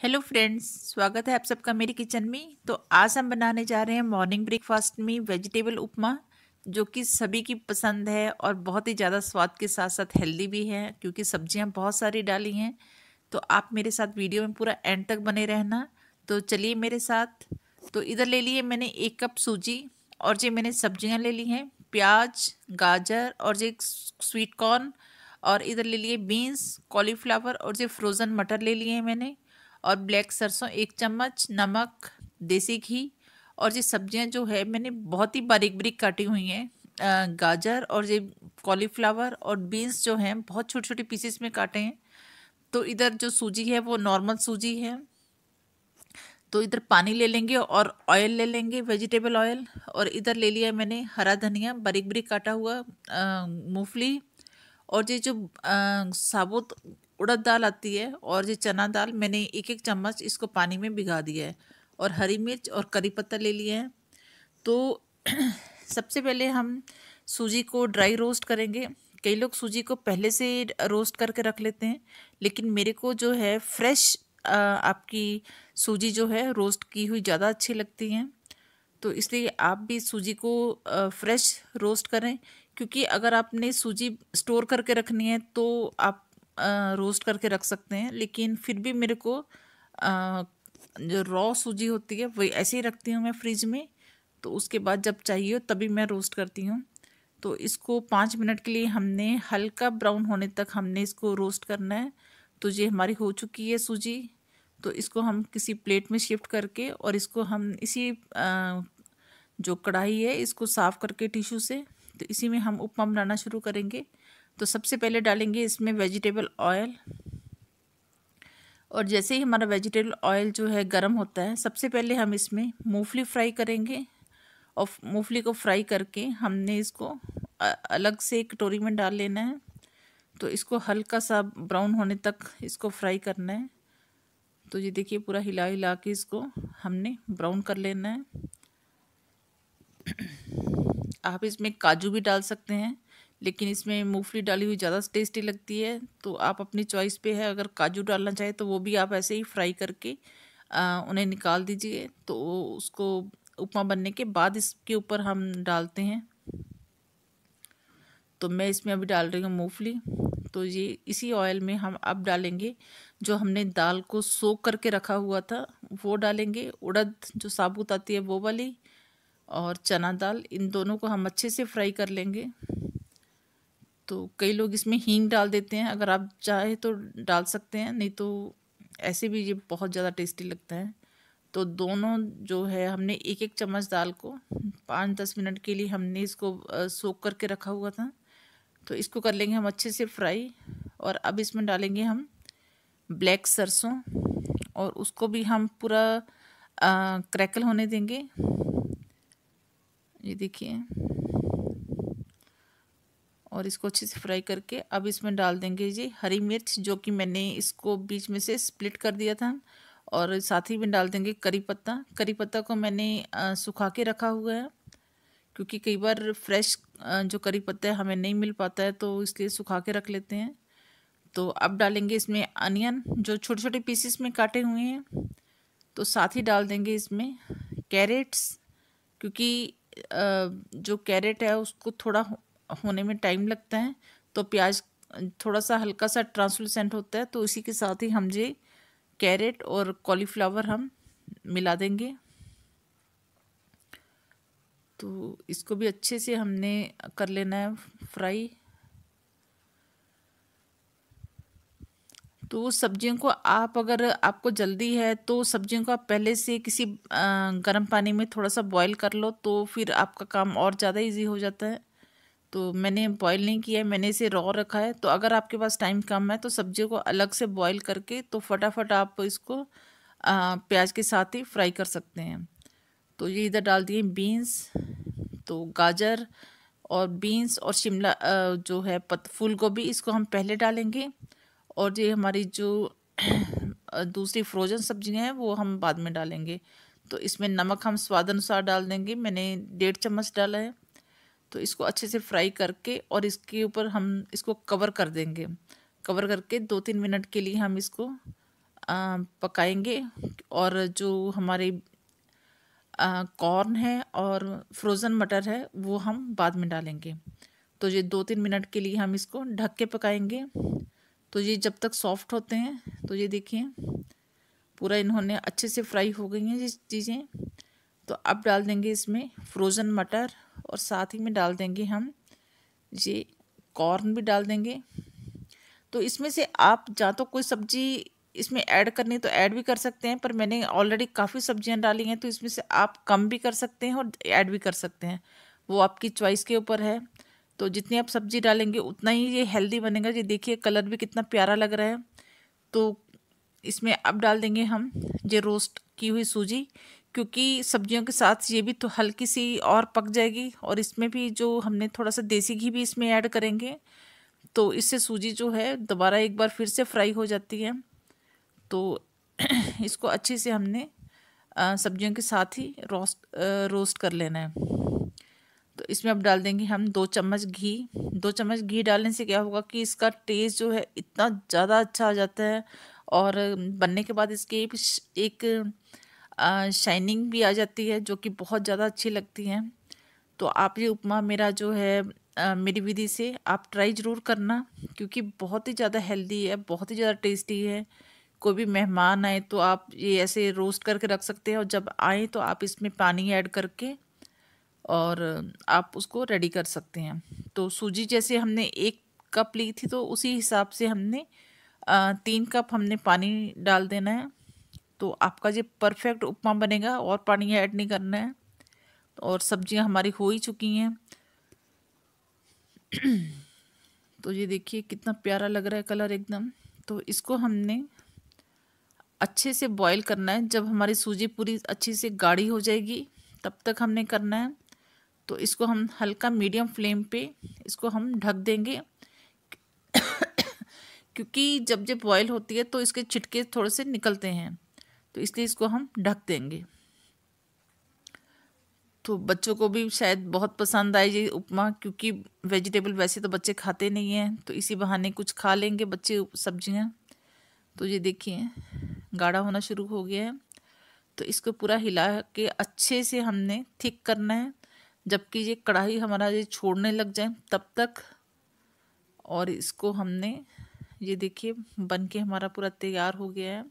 Hello friends स्वागत है आप सबका मेरी किचन में। तो आज हम बनाने जा रहे हैं मॉर्निंग ब्रेकफास्ट में वेजिटेबल उपमा, जो कि सभी की पसंद है और बहुत ही ज़्यादा स्वाद के साथ साथ हेल्दी भी है, क्योंकि सब्ज़ियाँ बहुत सारी डाली हैं। तो आप मेरे साथ वीडियो में पूरा एंड तक बने रहना। तो चलिए मेरे साथ। तो इधर ले लिए मैंने एक कप सूजी और जो मैंने सब्ज़ियाँ ले ली हैं, प्याज, गाजर और जो स्वीट कॉर्न और इधर ले लिए बीन्स कॉलीफ्लावर और जो फ्रोज़न मटर ले लिए हैं मैंने। और ब्लैक सरसों, एक चम्मच नमक, देसी घी और ये सब्ज़ियाँ जो है, मैंने बहुत ही बारीक बारीक काटी हुई हैं। गाजर और ये कॉलीफ्लावर और बीन्स जो हैं, बहुत छोटे छोटे पीसेस में काटे हैं। तो इधर जो सूजी है, वो नॉर्मल सूजी है। तो इधर पानी ले लेंगे और ऑयल ले लेंगे वेजिटेबल ऑयल और इधर ले लिया मैंने हरा धनिया, बारीक बारीक काटा हुआ मूंगफली और ये जो साबुत उड़द दाल आती है और ये चना दाल, मैंने एक एक चम्मच इसको पानी में भिगा दिया है और हरी मिर्च और करी पत्ता ले लिया है। तो सबसे पहले हम सूजी को ड्राई रोस्ट करेंगे। कई लोग सूजी को पहले से रोस्ट करके रख लेते हैं, लेकिन मेरे को जो है फ्रेश आपकी सूजी जो है रोस्ट की हुई ज़्यादा अच्छी लगती हैं। तो इसलिए आप भी सूजी को फ्रेश रोस्ट करें, क्योंकि अगर आपने सूजी स्टोर करके रखनी है तो आप रोस्ट करके रख सकते हैं, लेकिन फिर भी मेरे को जो रॉ सूजी होती है, वही ऐसे ही रखती हूँ मैं फ्रिज में तो उसके बाद जब चाहिए हो तभी मैं रोस्ट करती हूँ। तो इसको पाँच मिनट के लिए हमने हल्का ब्राउन होने तक हमने इसको रोस्ट करना है। तो ये हमारी हो चुकी है सूजी। तो इसको हम किसी प्लेट में शिफ्ट करके और इसको हम इसी जो कढ़ाई है, इसको साफ़ करके टिश्यू से तो इसी में हम उपमा बनाना शुरू करेंगे। तो सबसे पहले डालेंगे इसमें वेजिटेबल ऑयल और जैसे ही हमारा वेजिटेबल ऑयल जो है गर्म होता है, सबसे पहले हम इसमें मूंगफली फ्राई करेंगे. और मूंगफली को फ्राई करके हमने इसको अलग से कटोरी में डाल लेना है. तो इसको हल्का सा ब्राउन होने तक इसको फ्राई करना है. तो ये देखिए पूरा हिला हिला के इसको हमने ब्राउन कर लेना है. आप इसमें काजू भी डाल सकते हैं. लेकिन इसमें मूंगफली डाली हुई ज़्यादा टेस्टी लगती है तो आप अपनी चॉइस पे है अगर काजू डालना चाहे तो वो भी आप ऐसे ही फ्राई करके आ, उन्हें निकाल दीजिए तो उसको उपमा बनने के बाद इसके ऊपर हम डालते हैं। तो मैं इसमें अभी डाल रही हूँ मूंगफली। तो ये इसी ऑयल में हम अब डालेंगे जो हमने दाल को सोख करके रखा हुआ था वो डालेंगे। उड़द जो साबुत आती है वो वाली और चना दाल इन दोनों को हम अच्छे से फ्राई कर लेंगे। तो कई लोग इसमें हींग डाल देते हैं, अगर आप चाहे तो डाल सकते हैं, नहीं तो ऐसे भी ये बहुत ज़्यादा टेस्टी लगता है। तो दोनों जो है, हमने एक एक चम्मच दाल को पाँच दस मिनट के लिए हमने इसको सोख करके रखा हुआ था। तो इसको कर लेंगे हम अच्छे से फ्राई, और अब इसमें डालेंगे हम ब्लैक सरसों, और उसको भी हम पूरा क्रैकल होने देंगे। ये देखिए। और इसको अच्छे से फ्राई करके अब इसमें डाल देंगे जी हरी मिर्च, जो कि मैंने इसको बीच में से स्प्लिट कर दिया था। और साथ ही में डाल देंगे करी पत्ता। करी पत्ता को मैंने सुखा के रखा हुआ है, क्योंकि कई बार फ्रेश जो करी पत्ता है, हमें नहीं मिल पाता है तो इसलिए सुखा के रख लेते हैं। तो अब डालेंगे इसमें अनियन, जो छोटे छोटे पीसेस में काटे हुए हैं। तो साथ ही डाल देंगे इसमें कैरेट्स, क्योंकि जो कैरेट है, उसको थोड़ा होने में टाइम लगता है तो प्याज थोड़ा सा हल्का सा ट्रांसलूसेंट होता है तो इसी के साथ ही हम ये कैरेट और कॉलीफ्लावर हम मिला देंगे। तो इसको भी अच्छे से हमने कर लेना है फ्राई। तो सब्जियों को आप अगर आपको जल्दी है तो सब्जियों को आप पहले से किसी गर्म पानी में थोड़ा सा बॉईल कर लो तो फिर आपका काम और ज़्यादा इजी हो जाता है। तो मैंने बॉईल नहीं किया है, मैंने इसे रॉ रखा है। तो अगर आपके पास टाइम कम है तो सब्जियों को अलग से बॉईल करके तो फटाफट आप इसको प्याज के साथ ही फ्राई कर सकते हैं। तो ये इधर डाल दिए बीन्स तो गाजर और बीन्स और शिमला जो है पत फूल गोभी इसको हम पहले डालेंगे। और ये हमारी जो दूसरी फ्रोजन सब्ज़ियाँ हैं, वो हम बाद में डालेंगे। तो इसमें नमक हम स्वाद अनुसार डाल देंगे। मैंने डेढ़ चम्मच डाला है। तो इसको अच्छे से फ्राई करके और इसके ऊपर हम इसको कवर कर देंगे। कवर करके दो तीन मिनट के लिए हम इसको पकाएँगे और जो हमारे कॉर्न है और फ्रोज़न मटर है, वो हम बाद में डालेंगे। तो ये दो तीन मिनट के लिए हम इसको ढक के पकाएँगे। तो ये जब तक सॉफ्ट होते हैं तो ये देखिए, पूरा इन्होंने अच्छे से फ्राई हो गई हैं ये चीज़ें। तो अब डाल देंगे इसमें फ्रोज़न मटर और साथ ही में डाल देंगे हम ये कॉर्न भी डाल देंगे। तो इसमें से आप या तो कोई सब्ज़ी इसमें ऐड करनी तो ऐड भी कर सकते हैं, पर मैंने ऑलरेडी काफ़ी सब्ज़ियाँ डाली हैं तो इसमें से आप कम भी कर सकते हैं और ऐड भी कर सकते हैं। वो आपकी चॉइस के ऊपर है। तो जितनी आप सब्ज़ी डालेंगे, उतना ही ये हेल्दी बनेगा। ये देखिए कलर भी कितना प्यारा लग रहा है। तो इसमें अब डाल देंगे हम ये रोस्ट की हुई सूजी। क्योंकि सब्जियों के साथ ये भी तो हल्की सी और पक जाएगी और इसमें भी जो हमने थोड़ा सा देसी घी भी इसमें ऐड करेंगे। तो इससे सूजी जो है दोबारा एक बार फिर से फ्राई हो जाती है। तो इसको अच्छे से हमने सब्जियों के साथ ही रोस्ट रोस्ट कर लेना है। तो इसमें अब डाल देंगे हम दो चम्मच घी। दो चम्मच घी डालने से क्या होगा कि इसका टेस्ट जो है इतना ज़्यादा अच्छा आ जाता है और बनने के बाद इसके एक शाइनिंग भी आ जाती है जो कि बहुत ज़्यादा अच्छी लगती है। तो आप ये उपमा मेरा जो है आ, मेरी विधि से आप ट्राई ज़रूर करना क्योंकि बहुत ही ज़्यादा हेल्दी है बहुत ही ज़्यादा टेस्टी है। कोई भी मेहमान आए तो आप ये ऐसे रोस्ट करके रख सकते हैं और जब आए तो आप इसमें पानी ऐड करके और आप उसको रेडी कर सकते हैं। तो सूजी जैसे हमने एक कप ली थी तो उसी हिसाब से हमने तीन कप हमने पानी डाल देना है। तो आपका ये परफेक्ट उपमा बनेगा और पानी ऐड नहीं करना है। और सब्ज़ियाँ हमारी हो ही चुकी हैं। तो ये देखिए कितना प्यारा लग रहा है कलर एकदम। तो इसको हमने अच्छे से बॉईल करना है। जब हमारी सूजी पूरी अच्छी से गाढ़ी हो जाएगी, तब तक हमने करना है। तो इसको हम हल्का मीडियम फ्लेम पे इसको हम ढक देंगे। क्योंकि जब जब बॉयल होती है तो इसके छिटके थोड़े से निकलते हैं। तो इसलिए इसको हम ढक देंगे। तो बच्चों को भी शायद बहुत पसंद आए ये उपमा, क्योंकि वेजिटेबल वैसे तो बच्चे खाते नहीं हैं तो इसी बहाने कुछ खा लेंगे बच्चे सब्ज़ियाँ। तो ये देखिए, गाढ़ा होना शुरू हो गया है। तो इसको पूरा हिला के अच्छे से हमने थिक करना है, जबकि ये कढ़ाई हमारा ये छोड़ने लग जाए तब तक। और इसको हमने, ये देखिए बन के हमारा पूरा तैयार हो गया है।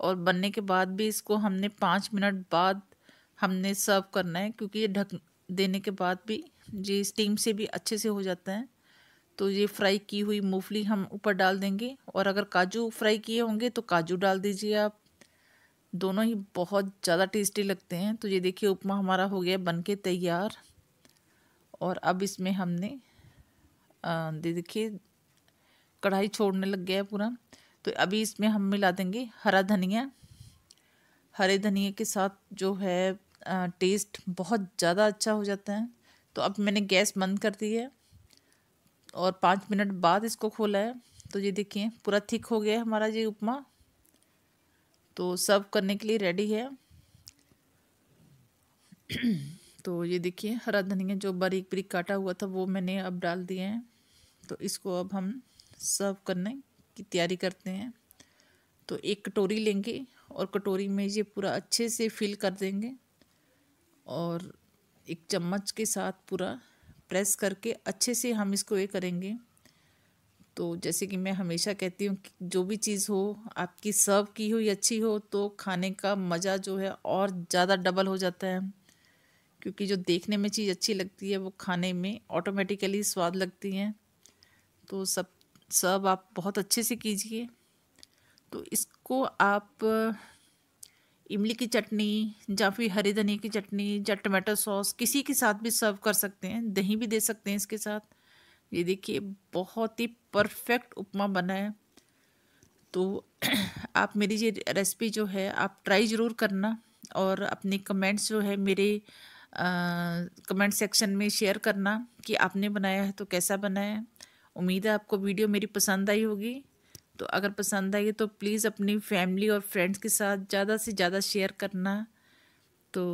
और बनने के बाद भी इसको हमने पाँच मिनट बाद हमने सर्व करना है, क्योंकि ये ढक देने के बाद भी ये स्टीम से भी अच्छे से हो जाता है। तो ये फ्राई की हुई मूंगफली हम ऊपर डाल देंगे और अगर काजू फ्राई किए होंगे तो काजू डाल दीजिए आप। दोनों ही बहुत ज़्यादा टेस्टी लगते हैं। तो ये देखिए उपमा हमारा हो गया, बन के तैयार। और अब इसमें हमने देखिए, कढ़ाई छोड़ने लग गया है पूरा। तो अभी इसमें हम मिला देंगे हरा धनिया। हरे धनिया के साथ जो है टेस्ट बहुत ज़्यादा अच्छा हो जाता है। तो अब मैंने गैस बंद कर दी है और पाँच मिनट बाद इसको खोला है। तो ये देखिए, पूरा थिक हो गया है हमारा ये उपमा। तो सर्व करने के लिए रेडी है। तो ये देखिए, हरा धनिया जो बारीक बारीक काटा हुआ था वो मैंने अब डाल दिए हैं। तो इसको अब हम सर्व करने की तैयारी करते हैं। तो एक कटोरी लेंगे और कटोरी में ये पूरा अच्छे से फिल कर देंगे और एक चम्मच के साथ पूरा प्रेस करके अच्छे से हम इसको ये करेंगे। तो जैसे कि मैं हमेशा कहती हूँ कि जो भी चीज़ हो, आपकी सर्व की हुई अच्छी हो तो खाने का मज़ा जो है और ज़्यादा डबल हो जाता है। क्योंकि जो देखने में चीज़ अच्छी लगती है, वो खाने में ऑटोमेटिकली स्वाद लगती हैं। तो सब सब आप बहुत अच्छे से कीजिए। तो इसको आप इमली की चटनी या फिर हरी धनिया की चटनी या टमाटो सॉस किसी के साथ भी सर्व कर सकते हैं, दही भी दे सकते हैं इसके साथ। ये देखिए, बहुत ही परफेक्ट उपमा बना है। तो आप मेरी ये रेसिपी जो है, आप ट्राई ज़रूर करना और अपने कमेंट्स जो है मेरे कमेंट सेक्शन में शेयर करना कि आपने बनाया है तो कैसा बनाया है। उम्मीद है आपको वीडियो मेरी पसंद आई होगी तो अगर पसंद आई तो प्लीज़ अपनी फैमिली और फ्रेंड्स के साथ ज़्यादा से ज़्यादा शेयर करना तो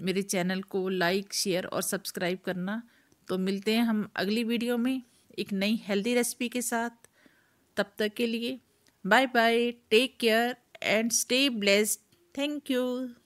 मेरे चैनल को लाइक, शेयर और सब्सक्राइब करना तो मिलते हैं हम अगली वीडियो में एक नई हेल्दी रेसिपी के साथ तब तक के लिए bye bye, take care and stay blessed. Thank you.